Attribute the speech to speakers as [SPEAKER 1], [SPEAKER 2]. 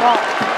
[SPEAKER 1] が